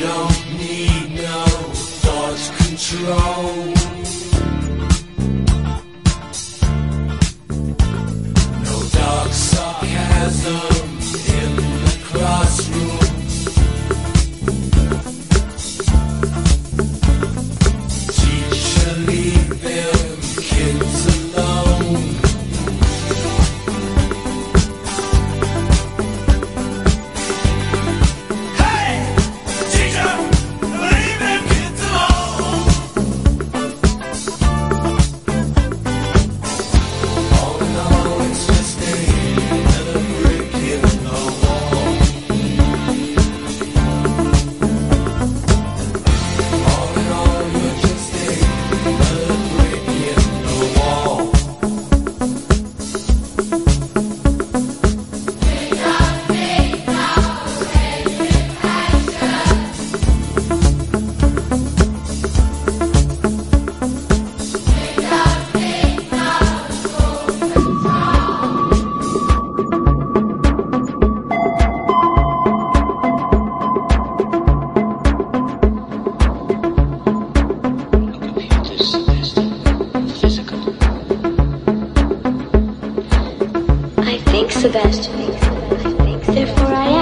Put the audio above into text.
don't need no thought control. Sebastian. Therefore I am.